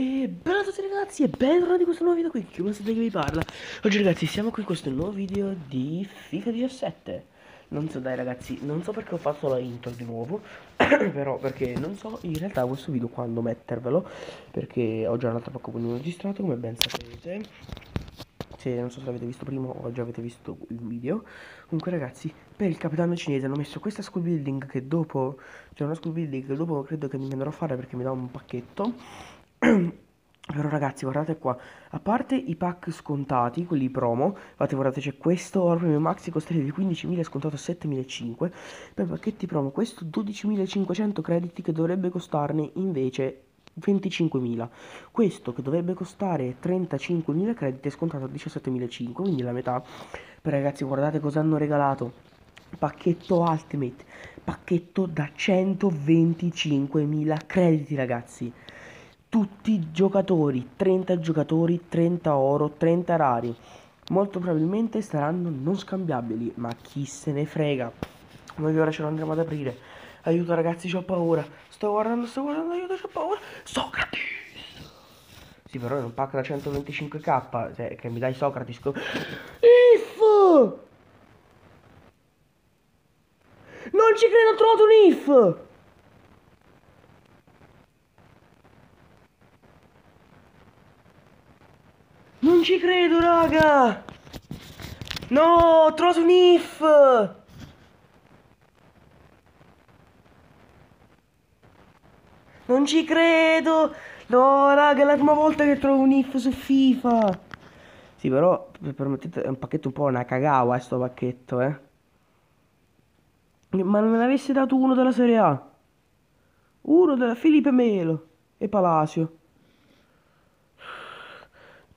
E bella a tutti ragazzi e bentornati in questo nuovo video qui, sapete che vi parla? Oggi ragazzi siamo qui in questo nuovo video di FIFA 17 Non so dai ragazzi, non so perché ho fatto la intro di nuovo Però perché non so in realtà questo video quando mettervelo Perché ho già un'altra poco con registrato come ben sapete. Se non so se l'avete visto prima o già avete visto il video. Comunque ragazzi per il capitano cinese hanno messo questa school building che dopo cioè una school building che dopo credo che mi andrò a fare perché mi dà un pacchetto però ragazzi guardate qua. A parte i pack scontati quelli promo infatti guardate c'è questo oro premio maxi costerebbe di 15.000 scontato a 7.500 per pacchetti promo questo 12.500 crediti che dovrebbe costarne invece 25.000 questo che dovrebbe costare 35.000 crediti è scontato a 17.500 quindi la metà. Però ragazzi guardate cosa hanno regalato. Pacchetto ultimate pacchetto da 125.000 crediti ragazzi tutti i giocatori 30 giocatori 30 oro 30 rari molto probabilmente saranno non scambiabili ma chi se ne frega noi ora ce lo andremo ad aprire Aiuto ragazzi, ho paura. Sto guardando, sto guardando, aiuto, ho paura. Socrates! Sì, però è un pack da 125k, cioè, che mi dai Socrates. If! Non ci credo, ho trovato un if! Ci credo, raga! No, ho trovato un if! Non ci credo! No, raga, è la prima volta che trovo un if su FIFA! Sì, però, permettete, è un pacchetto un po' una cagava, eh, sto pacchetto, eh. Ma non me ne avesse dato uno della Serie A. Uno della Felipe Melo e Palacio.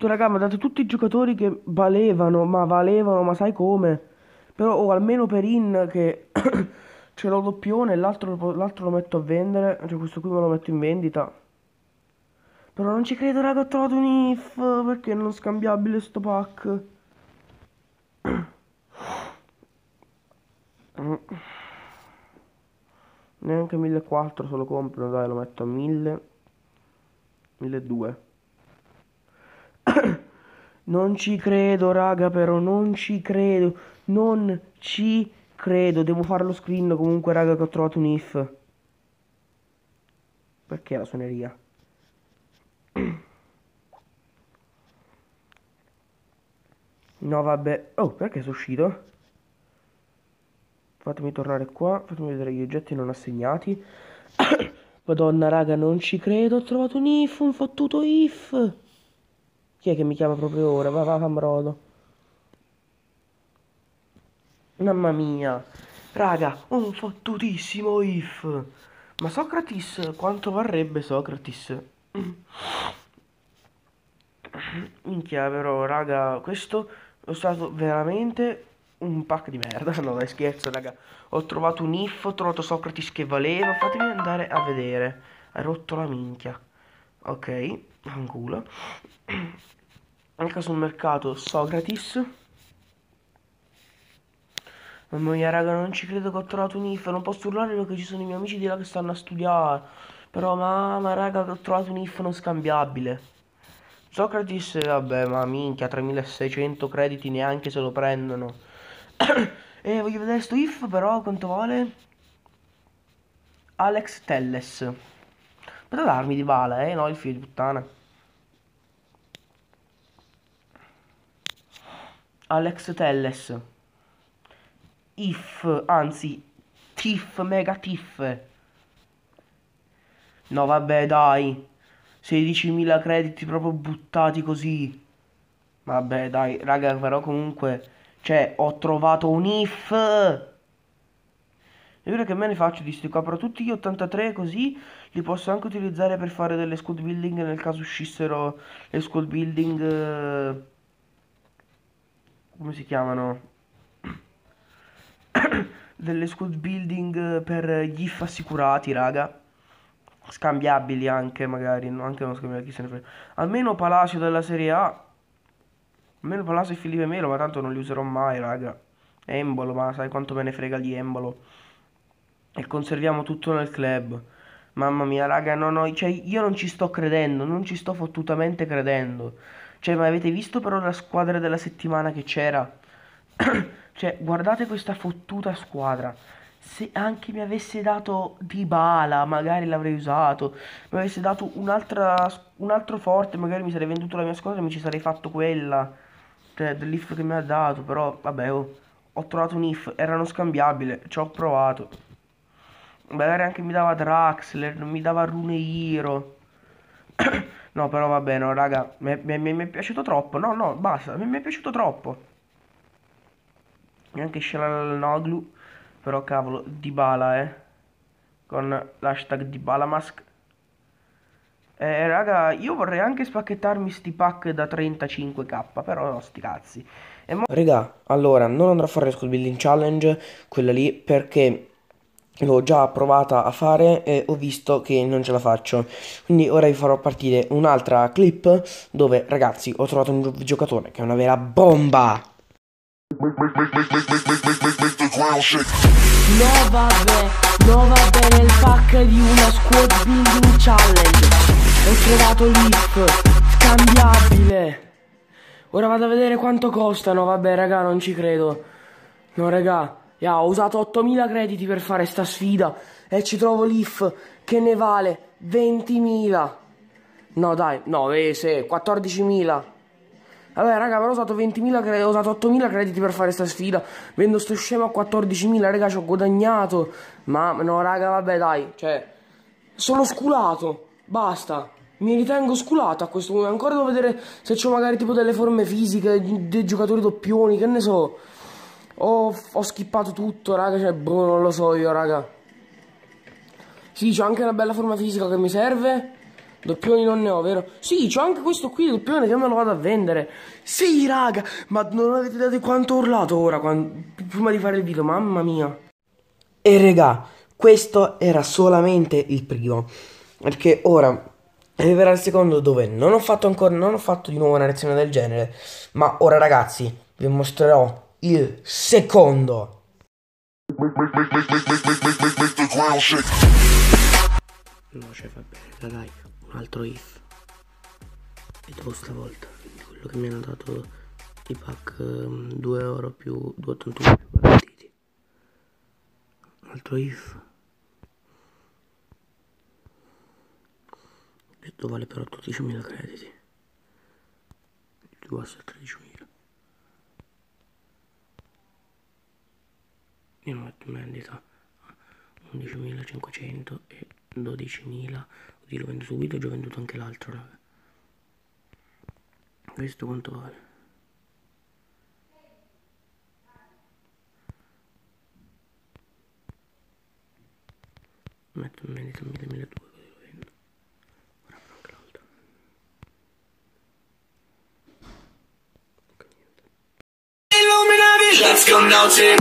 Tu, raga, mi ha dato tutti i giocatori che valevano, ma valevano, ma sai come? Però, o almeno per in che... Ce l'ho doppione, l'altro lo metto a vendere. Cioè questo qui me lo metto in vendita. Però non ci credo raga, ho trovato un if. Perché non scambiabile sto pack. Neanche 1400 se lo compro, dai lo metto a 1000. 1200. Non ci credo raga però, non ci credo. Non ci credo devo fare lo screen comunque raga che ho trovato un if. Perché la suoneria? No vabbè, oh perché sono uscito? Fatemi tornare qua, fatemi vedere gli oggetti non assegnati. Madonna raga, non ci credo, ho trovato un if, un fottuto if. Chi è che mi chiama proprio ora? Va, va, Fambrodo. Mamma mia. Raga, un fottutissimo if. Ma Socrates, quanto varrebbe Socrates? Minchia, però, raga, questo è stato veramente un pack di merda. No, dai, scherzo, raga. Ho trovato un if, ho trovato Socrates che valeva. Fatemi andare a vedere. Hai rotto la minchia. Ok, anculo. Anche sul mercato Socrates. Mamma mia raga non ci credo che ho trovato un if Non posso urlare perché ci sono i miei amici di là che stanno a studiare. Però mamma raga ho trovato un if non scambiabile. Socrates vabbè ma minchia 3600 crediti neanche se lo prendono. E voglio vedere sto if però quanto vale? Alex Telles Poteva darmi di bala eh no il figlio di puttana Alex Telles if, anzi, tiff, mega tiff. No, vabbè, dai. 16.000 crediti proprio buttati così. Vabbè, dai, raga, però comunque... Cioè, ho trovato un if. Io credo che me ne faccio di sti qua, però tutti gli 83 così li posso anche utilizzare per fare delle squad building nel caso uscissero le squad building... Eh, come si chiamano? delle squad building per gli if assicurati, raga. Scambiabili anche, magari, no? anche non scambiabili, chi se ne frega. Almeno Palacio della Serie A. Almeno Palacio e Filipe Melo, ma tanto non li userò mai, raga. Embolo, ma sai quanto me ne frega di Embolo. E conserviamo tutto nel club. Mamma mia, raga, no, no, cioè io non ci sto credendo, non ci sto fottutamente credendo. Cioè, ma avete visto però la squadra della settimana che c'era? cioè, guardate questa fottuta squadra. Se anche mi avesse dato Dybala, magari l'avrei usato. Mi avesse dato un altro forte, magari mi sarei venduto la mia squadra e mi ci sarei fatto quella. Cioè, dell'if che mi ha dato, però, vabbè, oh, ho trovato un if, erano scambiabile, ci ho provato. Magari anche mi dava Draxler, mi dava Rune Hero. no, però va bene, no, raga, mi, mi, mi, è piaciuto troppo. No, no, basta, mi, mi è piaciuto troppo. Neanche Shalal Noglu. Però cavolo, Dybala, eh. Con l'hashtag Dybalamask. Eh, raga, io vorrei anche spacchettarmi sti pack da 35k, però no, sti cazzi. Mo... Raga, allora, non andrò a fare la School Building Challenge, quella lì, perché l'ho già provata a fare e ho visto che non ce la faccio. Quindi ora vi farò partire un'altra clip dove ragazzi ho trovato un giocatore che è una vera bomba. No vabbè, no vabbè nel pack di una squad building challenge. Ho trovato l'IF, scambiabile. Ora vado a vedere quanto costano, vabbè raga non ci credo. No raga, yeah, ho usato 8000 crediti per fare sta sfida E ci trovo l'IF che ne vale 20.000 No dai, no, eh, sì, 14.000 Vabbè, raga, però ho usato 20.000 crediti, ho usato 8.000 crediti per fare sta sfida. Vendo sto scemo a 14.000, raga, ci ho guadagnato. Ma, no, raga, vabbè, dai, cioè, sono sculato. Basta. Mi ritengo sculato a questo punto. Ancora devo vedere se c'ho magari tipo delle forme fisiche, dei giocatori doppioni, che ne so. Ho, ho skippato tutto, raga, cioè, boh, non lo so io, raga. Sì, c'ho anche una bella forma fisica che mi serve. Doppioni non ne ho, vero? Sì, c'ho anche questo qui, doppione, che me lo vado a vendere. Sì, raga, ma non avete dato quanto ho urlato ora, quando, prima di fare il video, mamma mia. E raga, questo era solamente il primo. Perché ora arriverà il secondo dove non ho fatto ancora, non ho fatto di nuovo una reazione del genere. Ma ora ragazzi, vi mostrerò il secondo. No, cioè va bene, dai un altro if. E devo stavolta quello che mi hanno dato i pack um, 2 euro più 2,81 più partiti. Un altro if. Questo vale però 12.000 crediti? Il più basso è 13.000 in vendita 11.500 e 12.000 così lo vendo subito ho già venduto anche l'altro questo quanto vale? Metto in vendita 1000 1200 noche.